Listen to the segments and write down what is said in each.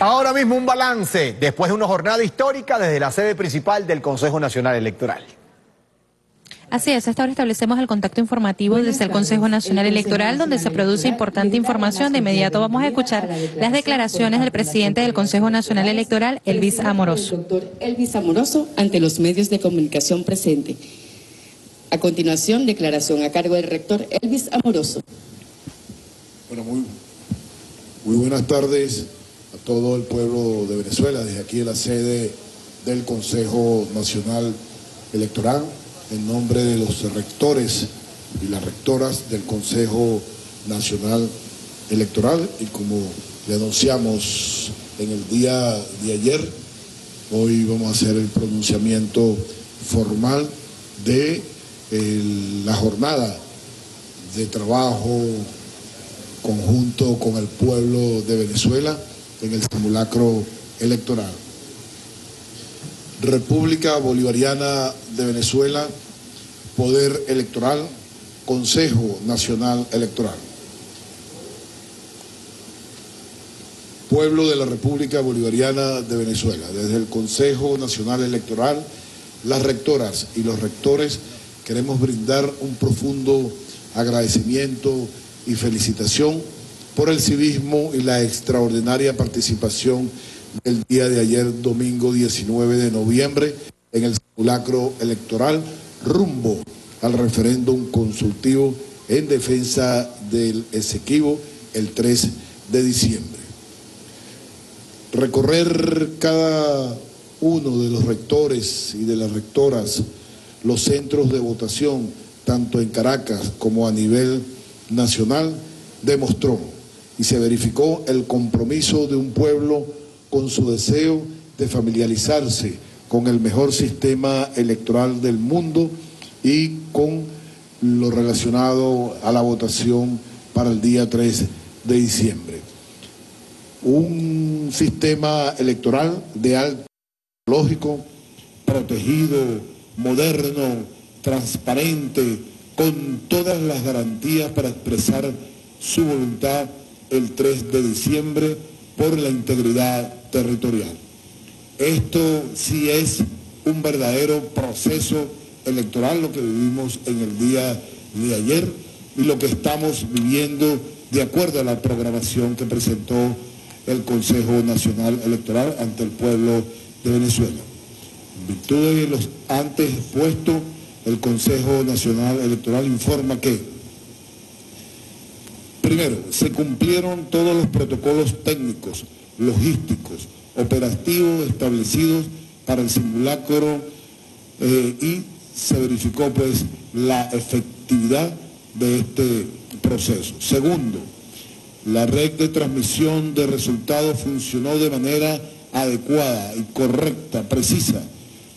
Ahora mismo un balance después de una jornada histórica desde la sede principal del Consejo Nacional Electoral. Así es, hasta ahora establecemos el contacto informativo desde el Consejo Nacional Electoral, donde se produce importante información. De inmediato vamos a escuchar las declaraciones del presidente del Consejo Nacional Electoral, Elvis Amoroso. Doctor Elvis Amoroso, ante los medios de comunicación presente. A continuación, declaración a cargo del rector Elvis Amoroso. Bueno, muy, muy buenas tardes todo el pueblo de Venezuela, desde aquí en la sede del Consejo Nacional Electoral en nombre de los rectores y las rectoras del Consejo Nacional Electoral. Y como le anunciamos en el día de ayer, hoy vamos a hacer el pronunciamiento formal de la jornada de trabajo conjunto con el pueblo de Venezuela en el simulacro electoral. República Bolivariana de Venezuela, Poder Electoral, Consejo Nacional Electoral. Pueblo de la República Bolivariana de Venezuela, desde el Consejo Nacional Electoral, las rectoras y los rectores queremos brindar un profundo agradecimiento y felicitación por el civismo y la extraordinaria participación el día de ayer, domingo 19 de noviembre, en el simulacro electoral rumbo al referéndum consultivo en defensa del Esequibo el 3 de diciembre. Recorrer cada uno de los rectores y de las rectoras los centros de votación, tanto en Caracas como a nivel nacional, demostró y se verificó el compromiso de un pueblo con su deseo de familiarizarse con el mejor sistema electoral del mundo y con lo relacionado a la votación para el día 3 de diciembre. Un sistema electoral de alto lógico, protegido, moderno, transparente, con todas las garantías para expresar su voluntad el 3 de diciembre por la integridad territorial. Esto sí es un verdadero proceso electoral, lo que vivimos en el día de ayer y lo que estamos viviendo de acuerdo a la programación que presentó el Consejo Nacional Electoral ante el pueblo de Venezuela. En virtud de los antes expuestos, el Consejo Nacional Electoral informa que, primero, se cumplieron todos los protocolos técnicos logísticos, operativos establecidos para el simulacro eh, y se verificó pues la efectividad de este proceso. Segundo, la red de transmisión de resultados funcionó de manera adecuada y correcta, precisa,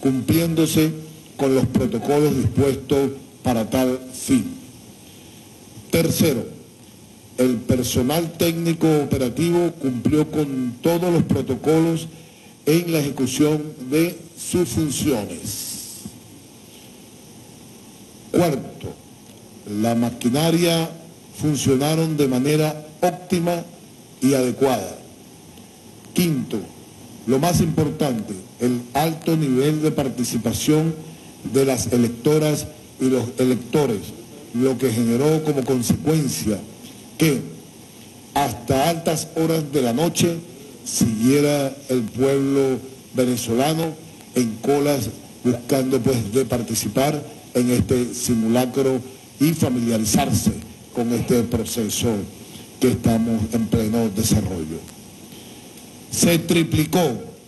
cumpliéndose con los protocolos dispuestos para tal fin. Tercero, el personal técnico operativo cumplió con todos los protocolos en la ejecución de sus funciones. Cuarto, la maquinaria funcionaron de manera óptima y adecuada. Quinto, lo más importante, el alto nivel de participación de las electoras y los electores, lo que generó como consecuencia que hasta altas horas de la noche siguiera el pueblo venezolano en colas buscando pues de participar en este simulacro y familiarizarse con este proceso que estamos en pleno desarrollo. Se triplicó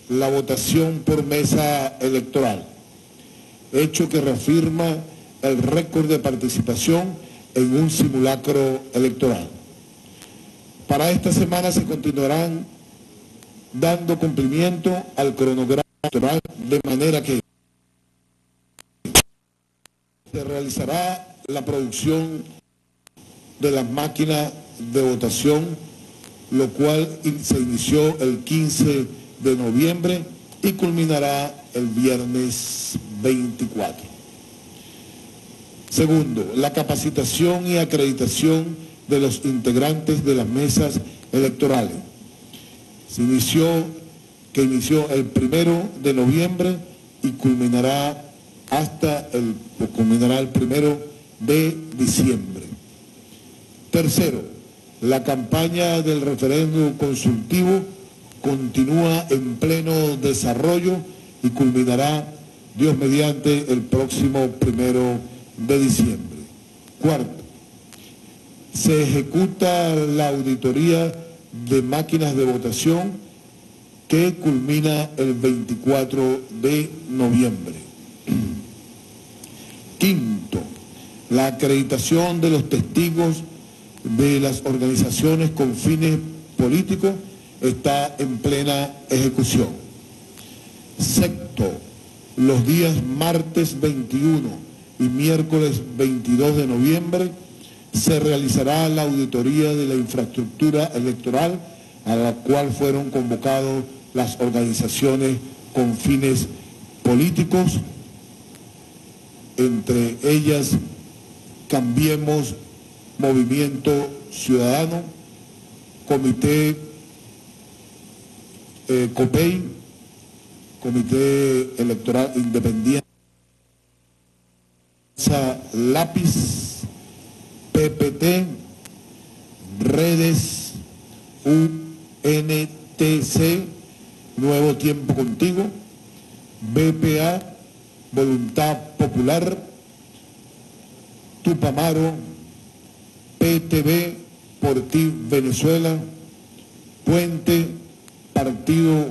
la votación por mesa electoral, hecho que reafirma el récord de participación en un simulacro electoral. Para esta semana se continuarán dando cumplimiento al cronograma electoral de manera que se realizará la producción de las máquinas de votación, lo cual se inició el 15 de noviembre y culminará el viernes 24. Segundo, la capacitación y acreditación de los integrantes de las mesas electorales. se inició, que inició el primero de noviembre y culminará hasta el, culminará el primero de diciembre. Tercero, la campaña del referéndum consultivo continúa en pleno desarrollo y culminará, Dios mediante, el próximo primero de diciembre. Cuarto, se ejecuta la auditoría de máquinas de votación que culmina el 24 de noviembre. Quinto, la acreditación de los testigos de las organizaciones con fines políticos está en plena ejecución. Sexto, los días martes 21 y miércoles 22 de noviembre se realizará la auditoría de la infraestructura electoral a la cual fueron convocados las organizaciones con fines políticos, entre ellas Cambiemos Movimiento Ciudadano, Comité eh, COPEI, Comité Electoral Independiente, Lápiz, PPT, Redes, UNTC, Nuevo Tiempo Contigo, BPA, Voluntad Popular, Tupamaro, PTV, Por Ti Venezuela, Puente, Partido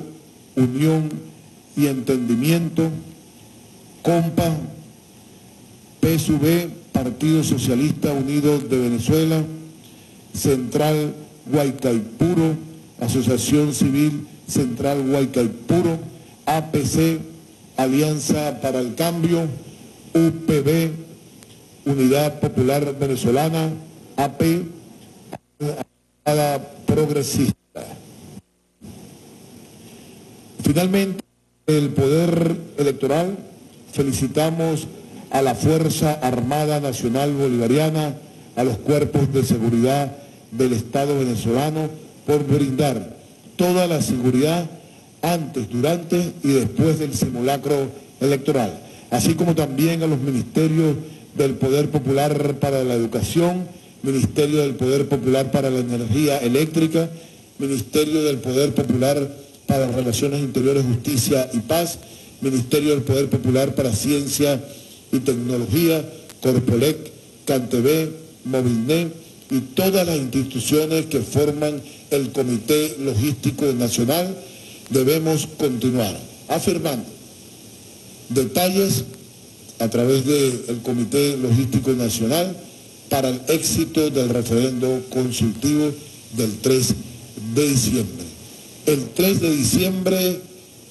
Unión y Entendimiento, COMPA, PSUV, Partido Socialista Unido de Venezuela, Central Guaycaipuro, Asociación Civil Central Guaycaipuro, APC, Alianza para el Cambio, UPB, Unidad Popular Venezolana, AP, Progresista. Finalmente, el Poder Electoral, felicitamos a la Fuerza Armada Nacional Bolivariana, a los cuerpos de seguridad del Estado venezolano por brindar toda la seguridad antes, durante y después del simulacro electoral, así como también a los ministerios del Poder Popular para la Educación, Ministerio del Poder Popular para la Energía Eléctrica, Ministerio del Poder Popular para Relaciones Interiores, Justicia y Paz, Ministerio del Poder Popular para Ciencia y Tecnología, Corpolec, Cantebé, Movilnet y todas las instituciones que forman el Comité Logístico Nacional, debemos continuar afirmando detalles a través del Comité Logístico Nacional para el éxito del referendo consultivo del 3 de diciembre. El 3 de diciembre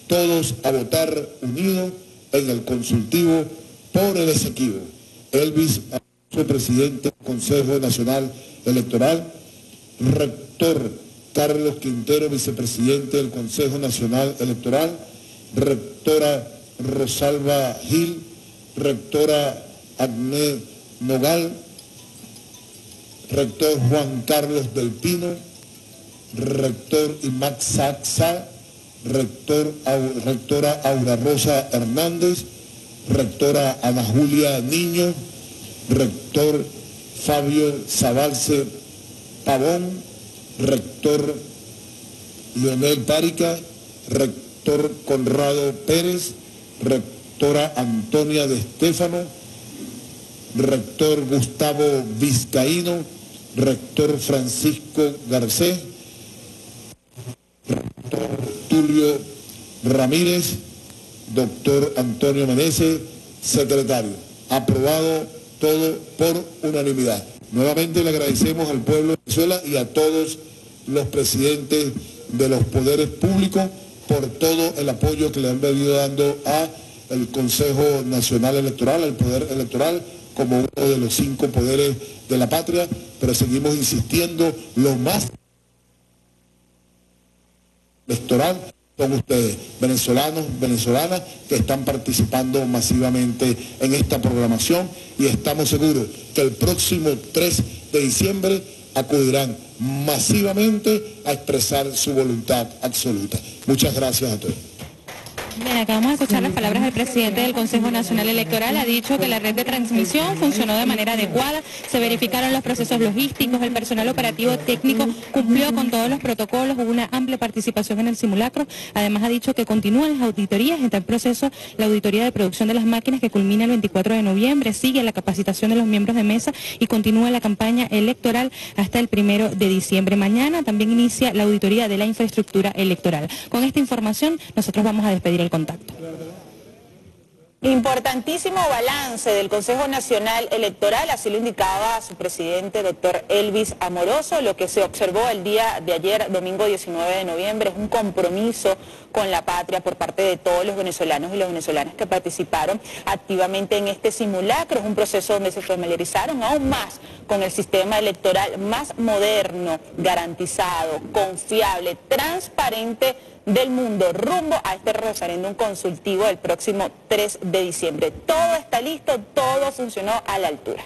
todos a votar unidos en el consultivo por el Esequibo. Elvis, presidente del Consejo Nacional Electoral, rector Carlos Quintero, vicepresidente del Consejo Nacional Electoral, rectora Rosalba Gil, rectora Agnés Nogal, rector Juan Carlos del Pino, rector Imac Saxa, rector, rectora Aura Rosa Hernández, rectora Ana Julia Niño, rector Fabio Zabalce Pavón, rector Leonel Párica, rector Conrado Pérez, rectora Antonia de Estéfano, rector Gustavo Vizcaíno, rector Francisco Garcés, rector Tulio Ramírez, doctor Antonio Menezes, secretario. Aprobado todo por unanimidad. Nuevamente le agradecemos al pueblo de Venezuela y a todos los presidentes de los poderes públicos por todo el apoyo que le han venido dando a el Consejo Nacional Electoral, al Poder Electoral, como uno de los cinco poderes de la patria, pero seguimos insistiendo, lo más electoral son ustedes, venezolanos, venezolanas, que están participando masivamente en esta programación y estamos seguros que el próximo 3 de diciembre acudirán masivamente a expresar su voluntad absoluta. Muchas gracias a todos. Bien, acabamos de escuchar las palabras del presidente del Consejo Nacional Electoral. Ha dicho que la red de transmisión funcionó de manera adecuada, se verificaron los procesos logísticos, el personal operativo técnico cumplió con todos los protocolos, hubo una amplia participación en el simulacro. Además ha dicho que continúan las auditorías, está en proceso la auditoría de producción de las máquinas que culmina el 24 de noviembre, sigue la capacitación de los miembros de mesa y continúa la campaña electoral hasta el primero de diciembre. Mañana también inicia la auditoría de la infraestructura electoral. Con esta información nosotros vamos a despedir el contacto. Importantísimo balance del Consejo Nacional Electoral, así lo indicaba su presidente, doctor Elvis Amoroso. Lo que se observó el día de ayer, domingo 19 de noviembre, es un compromiso con la patria por parte de todos los venezolanos y las venezolanas que participaron activamente en este simulacro. Es un proceso donde se familiarizaron aún más con el sistema electoral más moderno, garantizado, confiable, transparente del mundo rumbo a este referéndum consultivo el próximo 3 de diciembre. Todo está listo, todo funcionó a la altura.